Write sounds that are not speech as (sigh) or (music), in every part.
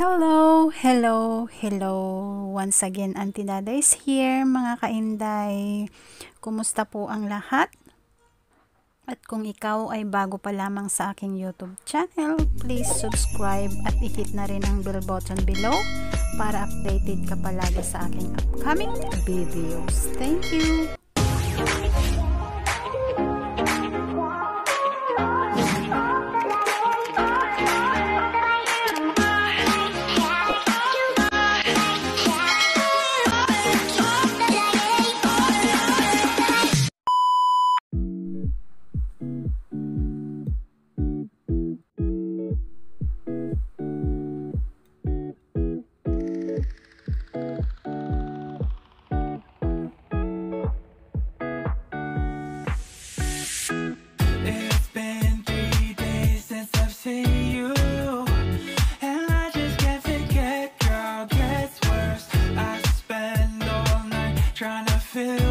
Hello, hello, hello. Once again, Auntie Dada is here, mga kainday. Kumusta po ang lahat? At kung ikaw ay bago pa lamang sa aking YouTube channel, please subscribe at i-hit na rin ang bell button below para updated ka palagi sa aking upcoming videos. Thank you! Feel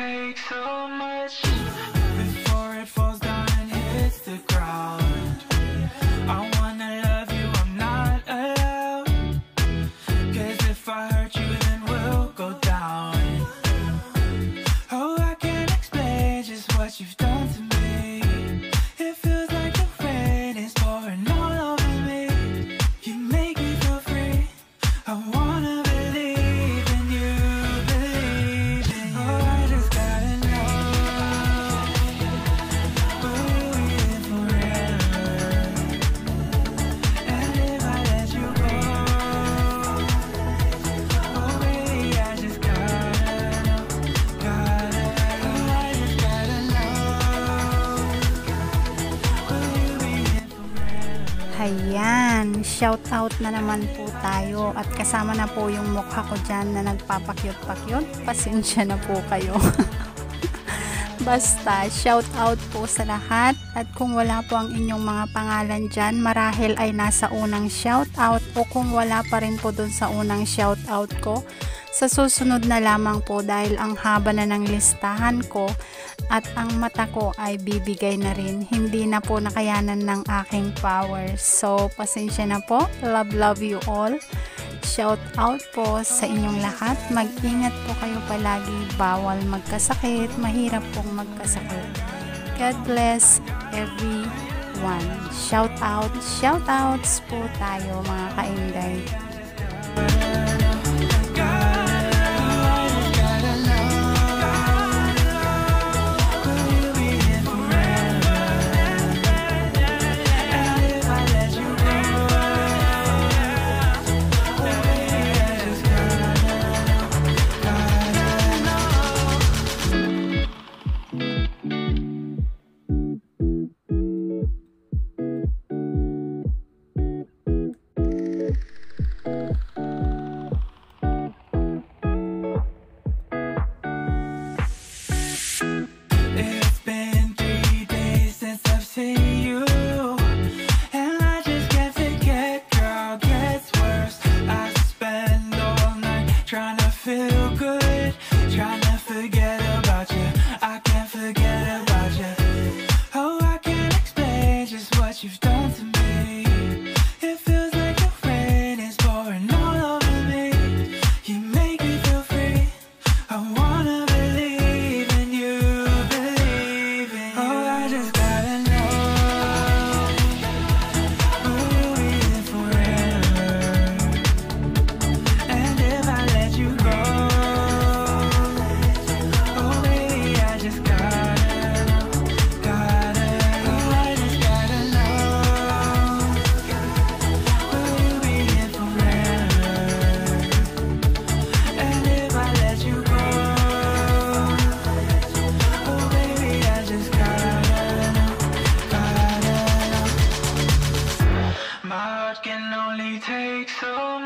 take so much before it falls down and hits the ground. I wanna love you, I'm not allowed. 'Cause if I hurt you, then we'll go down. Oh, I can't explain just what you've done to me. Hayan, shout out na naman po tayo at kasama na po yung mukha ko dyan na nagpapakyut-pakyut. Pasensya na po kayo. (laughs) Basta, shout out po sa lahat at kung wala po ang inyong mga pangalan dyan, marahil ay nasa unang shout out o kung wala pa rin po dun sa unang shout out ko, sa susunod na lamang po dahil ang haba na ng listahan ko at ang mata ko ay bibigay na rin. Hindi na po nakayanan ng aking power. So, pasensya na po. Love, love you all. Shout out po sa inyong lahat. Mag-ingat po kayo palagi. Bawal magkasakit. Mahirap pong magkasakit. God bless everyone. Shout out, shout outs po tayo mga kainday. Trying to feel so